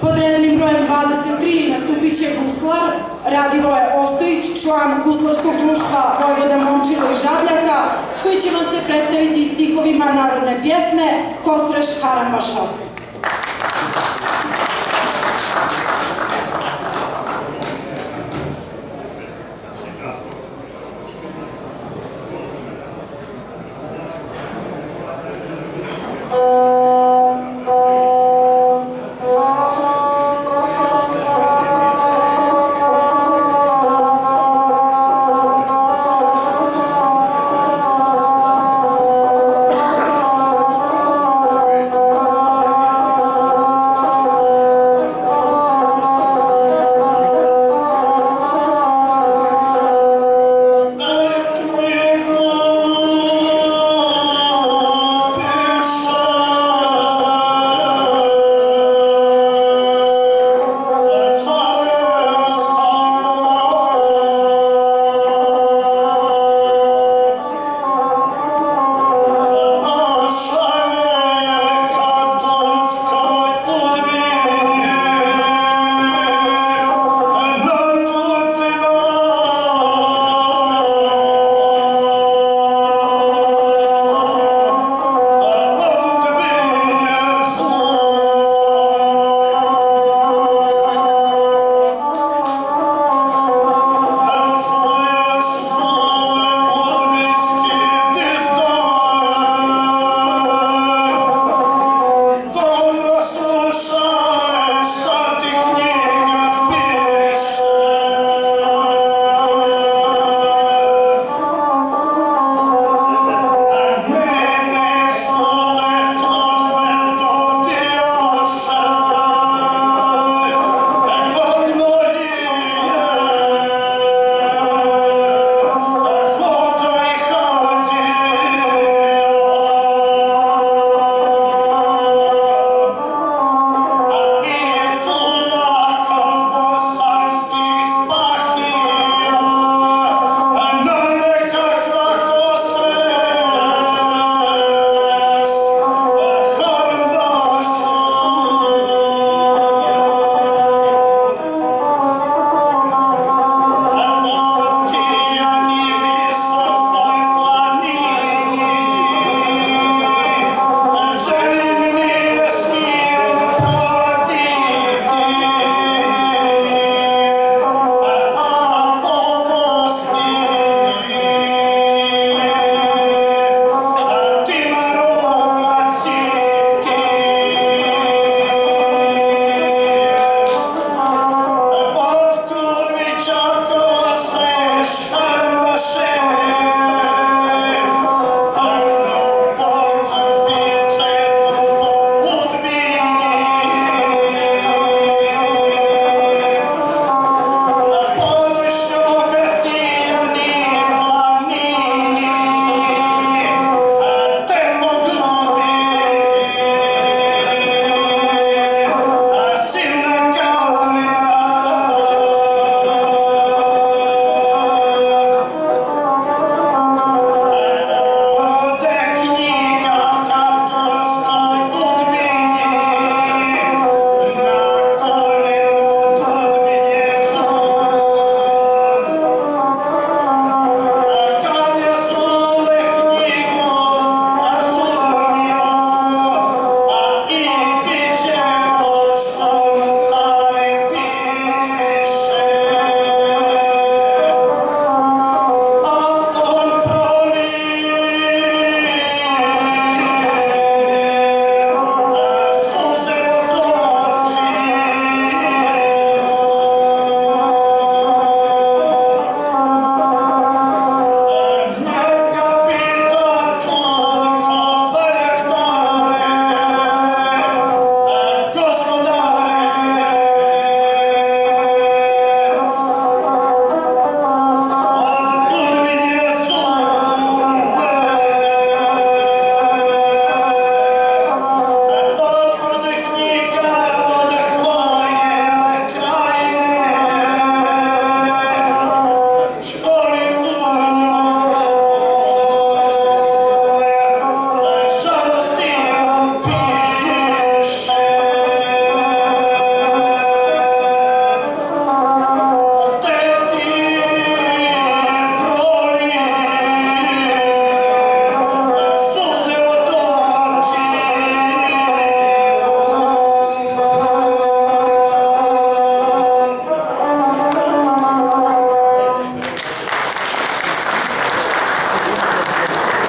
Pod rednim brojem 23 nastupit će guslar Radivoje Ostojić, član guslarskog društva Vojvoda Momčila i Žabljaka, koji će vam se predstaviti stihovima narodne pjesme Kostreš Harambaša.